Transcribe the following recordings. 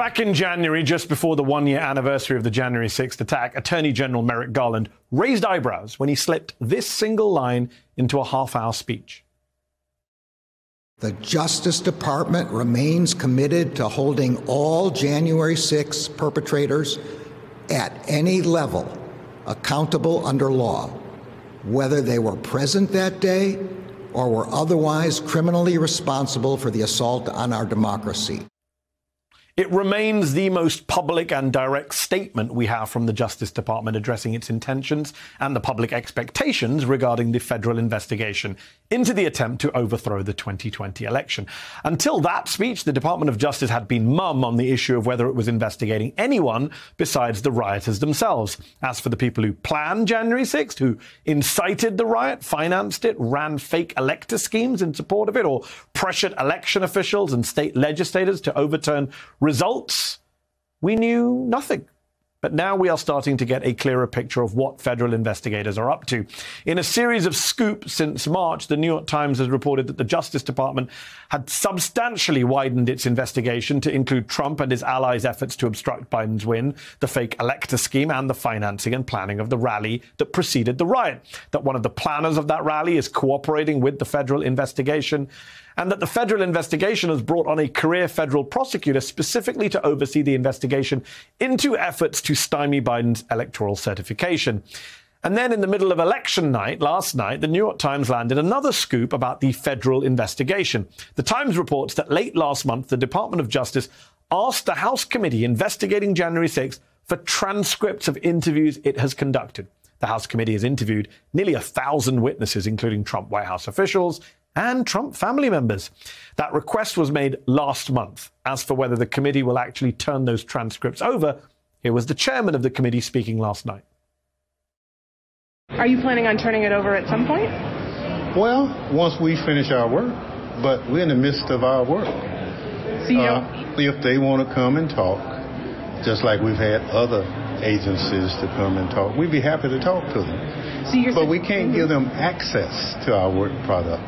Back in January, just before the one year anniversary of the January 6th attack, Attorney General Merrick Garland raised eyebrows when he slipped this single line into a half hour speech. The Justice Department remains committed to holding all January 6 perpetrators at any level accountable under law, whether they were present that day or were otherwise criminally responsible for the assault on our democracy. It remains the most public and direct statement we have from the Justice Department addressing its intentions and the public expectations regarding the federal investigation into the attempt to overthrow the 2020 election. Until that speech, the Department of Justice had been mum on the issue of whether it was investigating anyone besides the rioters themselves. As for the people who planned January 6th, who incited the riot, financed it, ran fake elector schemes in support of it, or pressured election officials and state legislators to overturn results, we knew nothing. But now we are starting to get a clearer picture of what federal investigators are up to. In a series of scoops since March, the New York Times has reported that the Justice Department had substantially widened its investigation to include Trump and his allies' efforts to obstruct Biden's win, the fake elector scheme, and the financing and planning of the rally that preceded the riot. That one of the planners of that rally is cooperating with the federal investigation and that the federal investigation has brought on a career federal prosecutor specifically to oversee the investigation into efforts to stymie Biden's electoral certification. And then in the middle of election night, last night, the New York Times landed another scoop about the federal investigation. The Times reports that late last month, the Department of Justice asked the House committee investigating January 6th for transcripts of interviews it has conducted. The House committee has interviewed nearly a thousand witnesses, including Trump White House officials, and Trump family members. That request was made last month. As for whether the committee will actually turn those transcripts over, here was the chairman of the committee speaking last night. Are you planning on turning it over at some point? Well, once we finish our work, but we're in the midst of our work. So you Uh, if they want to come and talk, just like we've had other agencies to come and talk, we'd be happy to talk to them. so you're But we can't give them access to our work product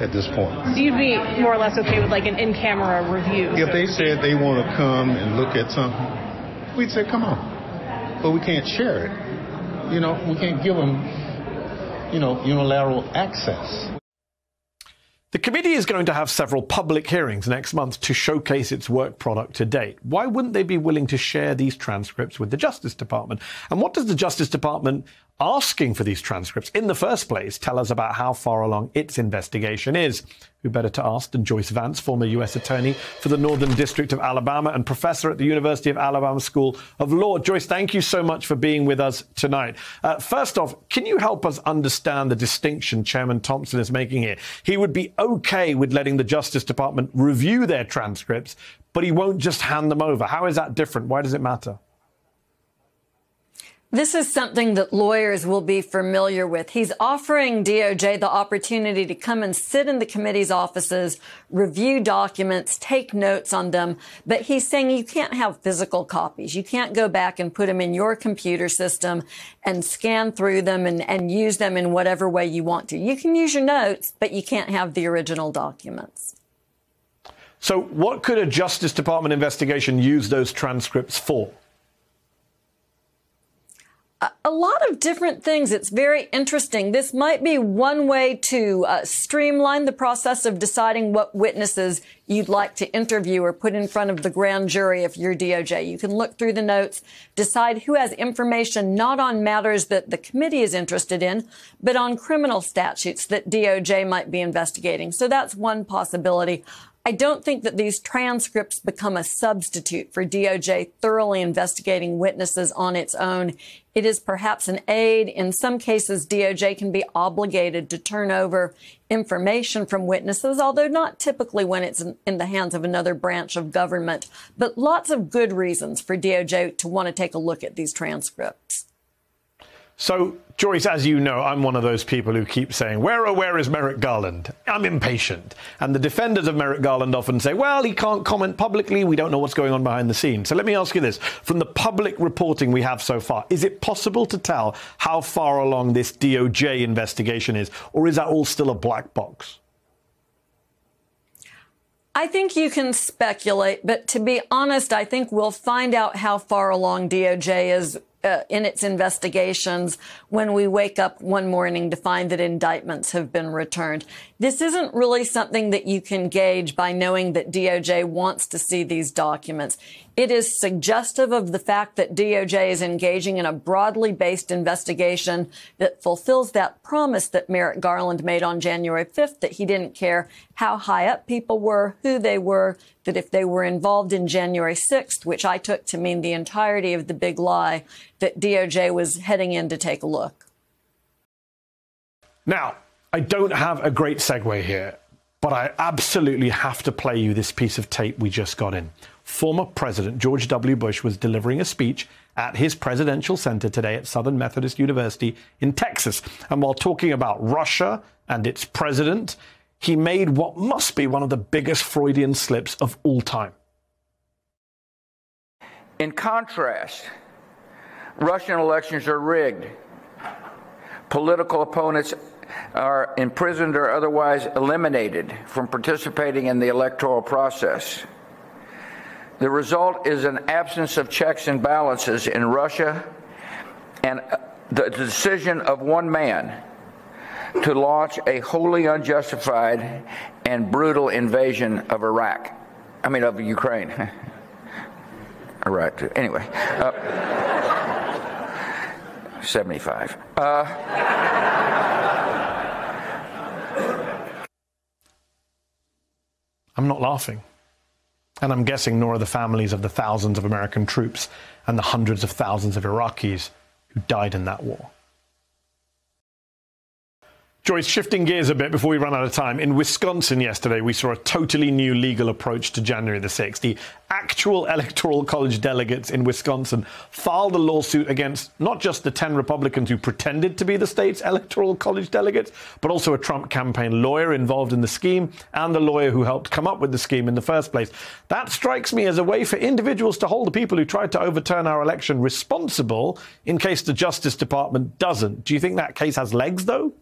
at this point. so you'd be more or less okay with like an in-camera review. If they said they want to come and look at something, we'd say, come on. But we can't share it. You know, we can't give them, you know, unilateral access. The committee is going to have several public hearings next month to showcase its work product to date. Why wouldn't they be willing to share these transcripts with the Justice Department? And what does the Justice Department asking for these transcripts in the first place tell us about how far along its investigation is? Who better to ask than Joyce Vance, former U.S. Attorney for the Northern District of Alabama and professor at the University of Alabama School of Law. Joyce, thank you so much for being with us tonight. Uh, first off, can you help us understand the distinction Chairman Thompson is making here? He would be okay with letting the Justice Department review their transcripts, but he won't just hand them over. How is that different? Why does it matter? This is something that lawyers will be familiar with. He's offering DOJ the opportunity to come and sit in the committee's offices, review documents, take notes on them. But he's saying you can't have physical copies. You can't go back and put them in your computer system and scan through them and, and use them in whatever way you want to. You can use your notes, but you can't have the original documents. So, what could a Justice Department investigation use those transcripts for? A lot of different things. It's very interesting. This might be one way to uh, streamline the process of deciding what witnesses you'd like to interview or put in front of the grand jury if you're DOJ. You can look through the notes, decide who has information not on matters that the committee is interested in, but on criminal statutes that DOJ might be investigating. So that's one possibility. I don't think that these transcripts become a substitute for DOJ thoroughly investigating witnesses on its own. It is perhaps an aid. In some cases, DOJ can be obligated to turn over information from witnesses, although not typically when it's in the hands of another branch of government. But lots of good reasons for DOJ to want to take a look at these transcripts. So, Joyce, as you know, I'm one of those people who keep saying, Where, oh, where is Merrick Garland? I'm impatient. And the defenders of Merrick Garland often say, Well, he can't comment publicly. We don't know what's going on behind the scenes. So let me ask you this. From the public reporting we have so far, is it possible to tell how far along this DOJ investigation is? Or is that all still a black box? I think you can speculate, but to be honest, I think we'll find out how far along DOJ is uh, in its investigations when we wake up one morning to find that indictments have been returned. This isn't really something that you can gauge by knowing that DOJ wants to see these documents. It is suggestive of the fact that DOJ is engaging in a broadly based investigation that fulfills that promise that Merrick Garland made on January 5th that he didn't care how high up people were, who they were, that if they were involved in January 6th, which I took to mean the entirety of the big lie, that DOJ was heading in to take a look. Now, I don't have a great segue here, but I absolutely have to play you this piece of tape we just got in former President George W. Bush was delivering a speech at his presidential center today at Southern Methodist University in Texas. And while talking about Russia and its president, he made what must be one of the biggest Freudian slips of all time. In contrast, Russian elections are rigged. Political opponents are imprisoned or otherwise eliminated from participating in the electoral process. The result is an absence of checks and balances in Russia and the decision of one man to launch a wholly unjustified and brutal invasion of Iraq. I mean, of Ukraine. Iraq, too. Anyway. Uh, 75. Uh, I'm not laughing. And I'm guessing nor are the families of the thousands of American troops and the hundreds of thousands of Iraqis who died in that war. Joyce, shifting gears a bit before we run out of time. In Wisconsin yesterday, we saw a totally new legal approach to January the 6th. The actual Electoral College delegates in Wisconsin filed a lawsuit against not just the 10 Republicans who pretended to be the state's Electoral College delegates, but also a Trump campaign lawyer involved in the scheme and the lawyer who helped come up with the scheme in the first place. That strikes me as a way for individuals to hold the people who tried to overturn our election responsible in case the Justice Department doesn't. Do you think that case has legs, though?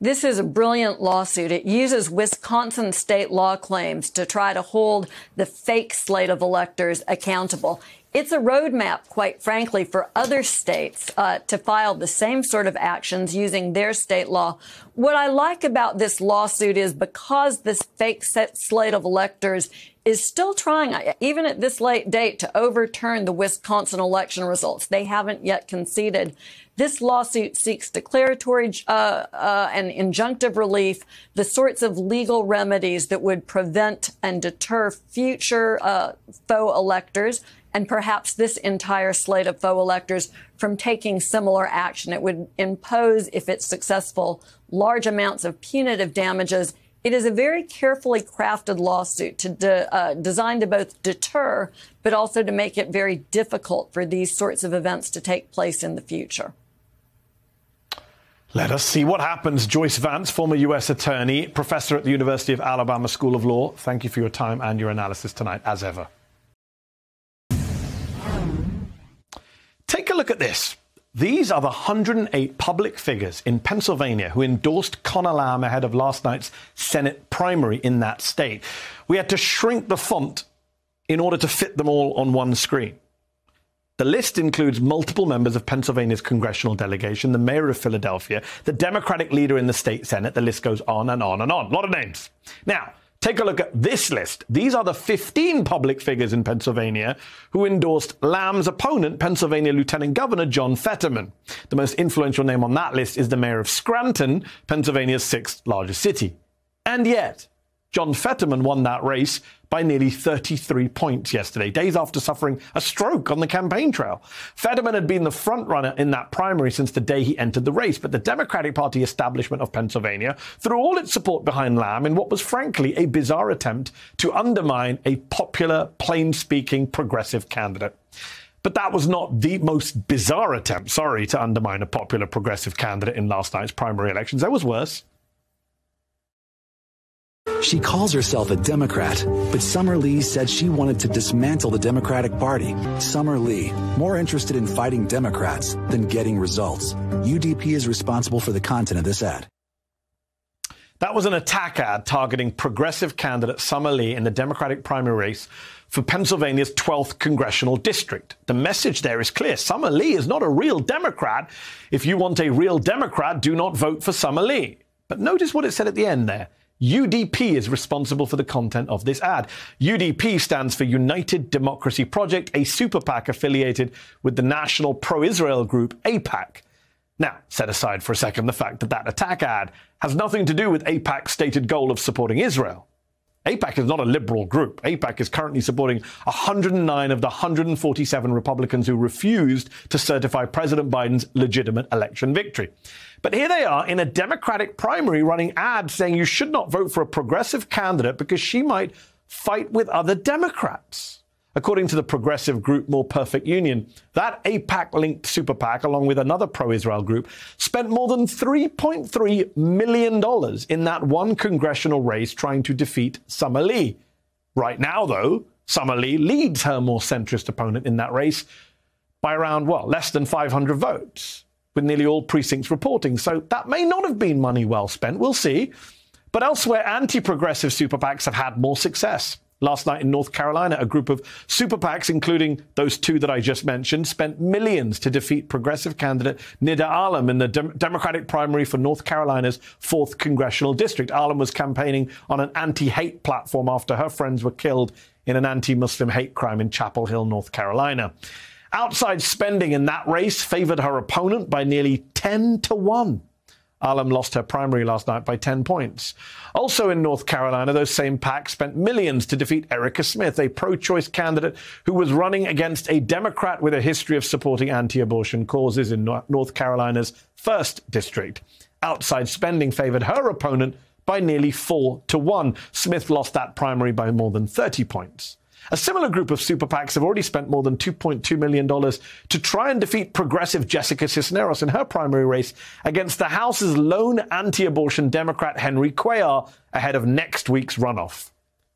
This is a brilliant lawsuit. It uses Wisconsin state law claims to try to hold the fake slate of electors accountable. It's a roadmap, quite frankly, for other states uh, to file the same sort of actions using their state law. What I like about this lawsuit is because this fake slate of electors is still trying, even at this late date, to overturn the Wisconsin election results. They haven't yet conceded. This lawsuit seeks declaratory uh, uh, and injunctive relief, the sorts of legal remedies that would prevent and deter future uh, faux electors and perhaps this entire slate of faux electors from taking similar action. It would impose, if it's successful, large amounts of punitive damages. It is a very carefully crafted lawsuit to de, uh, designed to both deter, but also to make it very difficult for these sorts of events to take place in the future. Let us see what happens. Joyce Vance, former U.S. attorney, professor at the University of Alabama School of Law. Thank you for your time and your analysis tonight, as ever. Take a look at this. These are the 108 public figures in Pennsylvania who endorsed Conor Lamb ahead of last night's Senate primary in that state. We had to shrink the font in order to fit them all on one screen. The list includes multiple members of Pennsylvania's congressional delegation, the mayor of Philadelphia, the Democratic leader in the state Senate. The list goes on and on and on. A lot of names. Now, Take a look at this list. These are the 15 public figures in Pennsylvania who endorsed Lamb's opponent, Pennsylvania Lieutenant Governor John Fetterman. The most influential name on that list is the mayor of Scranton, Pennsylvania's sixth largest city. And yet, John Fetterman won that race by nearly 33 points yesterday, days after suffering a stroke on the campaign trail. Fetterman had been the frontrunner in that primary since the day he entered the race, but the Democratic Party establishment of Pennsylvania threw all its support behind Lamb in what was frankly a bizarre attempt to undermine a popular, plain speaking, progressive candidate. But that was not the most bizarre attempt, sorry, to undermine a popular progressive candidate in last night's primary elections. There was worse. She calls herself a Democrat, but Summer Lee said she wanted to dismantle the Democratic Party. Summer Lee, more interested in fighting Democrats than getting results. UDP is responsible for the content of this ad. That was an attack ad targeting progressive candidate Summer Lee in the Democratic primary race for Pennsylvania's 12th congressional district. The message there is clear. Summer Lee is not a real Democrat. If you want a real Democrat, do not vote for Summer Lee. But notice what it said at the end there. UDP is responsible for the content of this ad. UDP stands for United Democracy Project, a super PAC affiliated with the national pro Israel group AIPAC. Now, set aside for a second the fact that that attack ad has nothing to do with AIPAC's stated goal of supporting Israel. AIPAC is not a liberal group. AIPAC is currently supporting 109 of the 147 Republicans who refused to certify President Biden's legitimate election victory. But here they are in a Democratic primary running ads saying you should not vote for a progressive candidate because she might fight with other Democrats. According to the progressive group More Perfect Union, that AIPAC linked super PAC, along with another pro Israel group, spent more than $3.3 million in that one congressional race trying to defeat Summer Lee. Right now, though, Summer Lee leads her more centrist opponent in that race by around, well, less than 500 votes, with nearly all precincts reporting. So that may not have been money well spent. We'll see. But elsewhere, anti progressive super PACs have had more success. Last night in North Carolina, a group of super PACs, including those two that I just mentioned, spent millions to defeat progressive candidate Nida Alam in the de- Democratic primary for North Carolina's 4th congressional district. Alam was campaigning on an anti hate platform after her friends were killed in an anti Muslim hate crime in Chapel Hill, North Carolina. Outside spending in that race favored her opponent by nearly 10 to 1. Alam lost her primary last night by 10 points. Also in North Carolina, those same PACs spent millions to defeat Erica Smith, a pro choice candidate who was running against a Democrat with a history of supporting anti abortion causes in North Carolina's 1st District. Outside spending favored her opponent by nearly 4 to 1. Smith lost that primary by more than 30 points. A similar group of super PACs have already spent more than $2.2 million to try and defeat progressive Jessica Cisneros in her primary race against the House's lone anti abortion Democrat Henry Cuellar ahead of next week's runoff.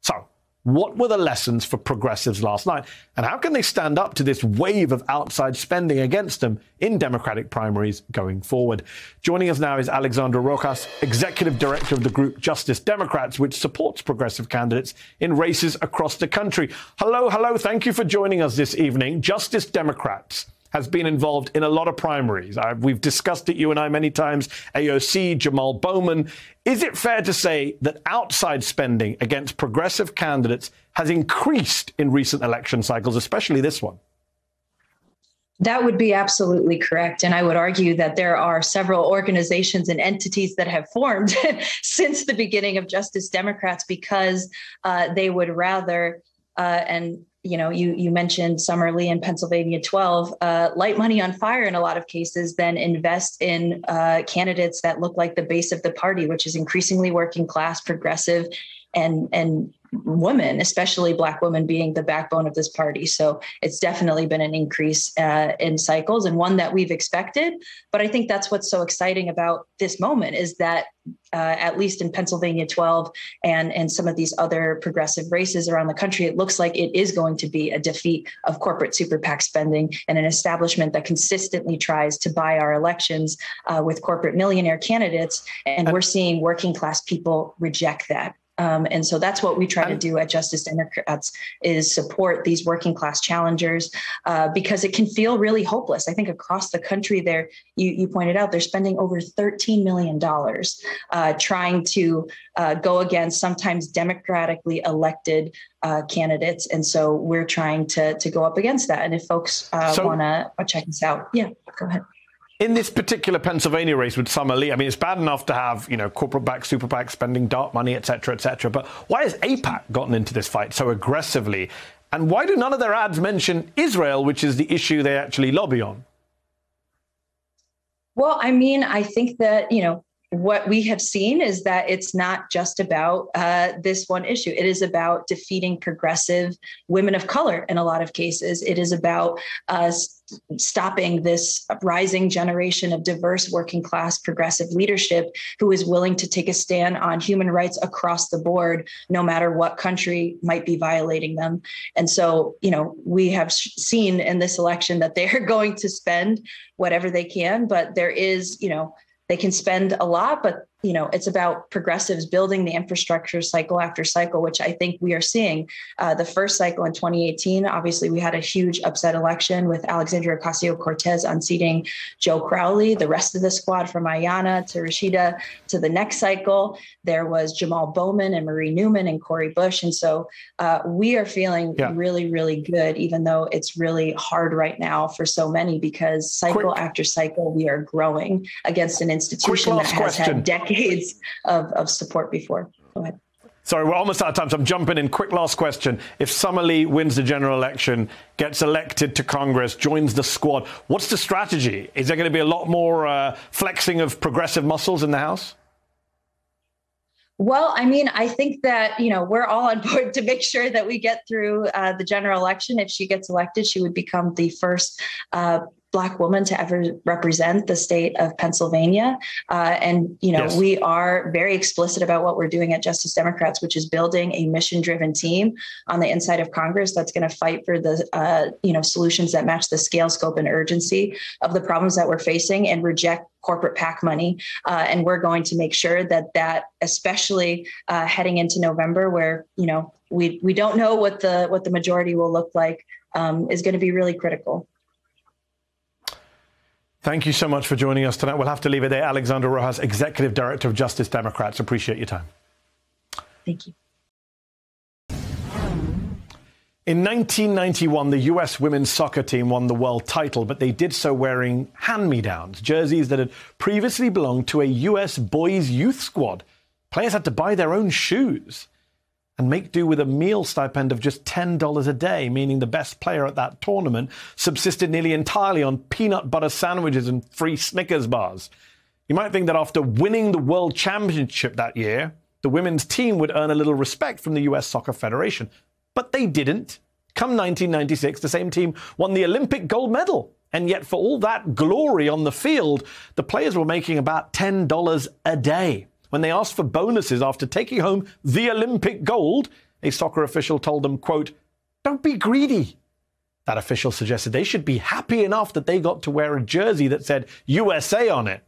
So, what were the lessons for progressives last night? And how can they stand up to this wave of outside spending against them in Democratic primaries going forward? Joining us now is Alexandra Rojas, Executive Director of the group Justice Democrats, which supports progressive candidates in races across the country. Hello, hello. Thank you for joining us this evening. Justice Democrats has been involved in a lot of primaries. Uh, we've discussed it, you and I, many times. AOC, Jamal Bowman. Is it fair to say that outside spending against progressive candidates has increased in recent election cycles, especially this one? That would be absolutely correct. And I would argue that there are several organizations and entities that have formed since the beginning of Justice Democrats because uh, they would rather, uh, and you know, you you mentioned Summer Lee in Pennsylvania 12, uh, light money on fire in a lot of cases, then invest in uh, candidates that look like the base of the party, which is increasingly working class, progressive, and and women, especially Black women, being the backbone of this party. So it's definitely been an increase uh, in cycles and one that we've expected. But I think that's what's so exciting about this moment is that uh, at least in Pennsylvania 12 and and some of these other progressive races around the country, it looks like it is going to be a defeat of corporate super PAC spending and an establishment that consistently tries to buy our elections uh, with corporate millionaire candidates. And we're seeing working class people reject that. Um, and so that's what we try to do at Justice Democrats is support these working class challengers uh, because it can feel really hopeless. I think across the country, there you, you pointed out they're spending over $13 million uh, trying to uh, go against sometimes democratically elected uh, candidates. And so we're trying to, to go up against that. And if folks uh, so, want to check us out, yeah, go ahead in this particular Pennsylvania race with Summer Lee, I mean, it's bad enough to have, you know, corporate back, super PAC spending dark money, et cetera, et cetera. But why has AIPAC gotten into this fight so aggressively? And why do none of their ads mention Israel, which is the issue they actually lobby on? Well, I mean, I think that, you know, what we have seen is that it's not just about uh, this one issue. It is about defeating progressive women of color in a lot of cases. It is about uh, stopping this rising generation of diverse working class progressive leadership who is willing to take a stand on human rights across the board, no matter what country might be violating them. And so, you know, we have seen in this election that they are going to spend whatever they can, but there is, you know, they can spend a lot, but you know, it's about progressives building the infrastructure cycle after cycle, which I think we are seeing. Uh, the first cycle in 2018, obviously, we had a huge upset election with Alexandria Ocasio Cortez unseating Joe Crowley. The rest of the squad, from Ayanna to Rashida to the next cycle, there was Jamal Bowman and Marie Newman and Cori Bush. And so uh, we are feeling yeah. really, really good, even though it's really hard right now for so many because cycle quick, after cycle, we are growing against an institution that has question. had decades decades of, of support before. Go ahead. Sorry, we're almost out of time, so I'm jumping in. Quick last question. If Summer Lee wins the general election, gets elected to Congress, joins the squad, what's the strategy? Is there going to be a lot more uh, flexing of progressive muscles in the House? Well, I mean, I think that, you know, we're all on board to make sure that we get through uh, the general election. If she gets elected, she would become the first uh, black woman to ever represent the state of Pennsylvania. Uh, and, you know, yes. we are very explicit about what we're doing at Justice Democrats, which is building a mission driven team on the inside of Congress that's going to fight for the, uh, you know, solutions that match the scale, scope, and urgency of the problems that we're facing and reject corporate PAC money. Uh, and we're going to make sure that that, especially uh, heading into November, where, you know, we, we don't know what the what the majority will look like, um, is going to be really critical. Thank you so much for joining us tonight. We'll have to leave it there. Alexandra Rojas, Executive Director of Justice Democrats. Appreciate your time. Thank you. In 1991, the US women's soccer team won the world title, but they did so wearing hand me downs, jerseys that had previously belonged to a US boys' youth squad. Players had to buy their own shoes and make do with a meal stipend of just $10 a day, meaning the best player at that tournament subsisted nearly entirely on peanut butter sandwiches and free Snickers bars. You might think that after winning the World Championship that year, the women's team would earn a little respect from the US Soccer Federation. But they didn't. Come 1996, the same team won the Olympic gold medal. And yet, for all that glory on the field, the players were making about $10 a day. When they asked for bonuses after taking home the Olympic gold, a soccer official told them, quote, don't be greedy. That official suggested they should be happy enough that they got to wear a jersey that said USA on it.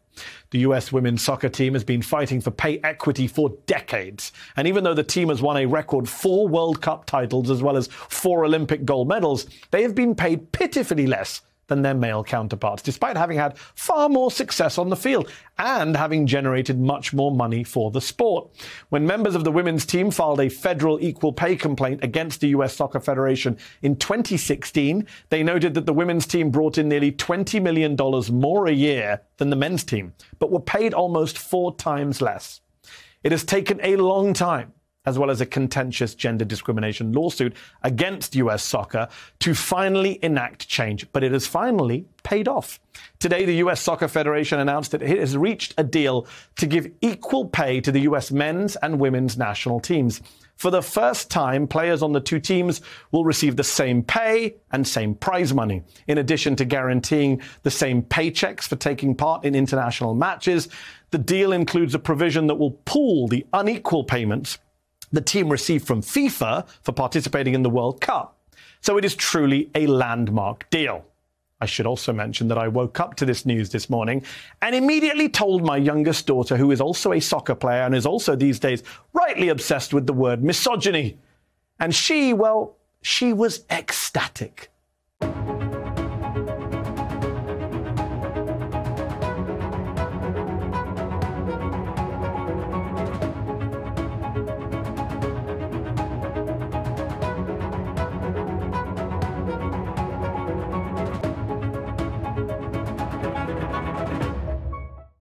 The US women's soccer team has been fighting for pay equity for decades. And even though the team has won a record four World Cup titles as well as four Olympic gold medals, they have been paid pitifully less than their male counterparts, despite having had far more success on the field and having generated much more money for the sport. When members of the women's team filed a federal equal pay complaint against the US Soccer Federation in 2016, they noted that the women's team brought in nearly $20 million more a year than the men's team, but were paid almost four times less. It has taken a long time as well as a contentious gender discrimination lawsuit against US soccer to finally enact change. But it has finally paid off. Today, the US Soccer Federation announced that it has reached a deal to give equal pay to the US men's and women's national teams. For the first time, players on the two teams will receive the same pay and same prize money. In addition to guaranteeing the same paychecks for taking part in international matches, the deal includes a provision that will pool the unequal payments the team received from FIFA for participating in the World Cup. So it is truly a landmark deal. I should also mention that I woke up to this news this morning and immediately told my youngest daughter, who is also a soccer player and is also these days rightly obsessed with the word misogyny. And she, well, she was ecstatic.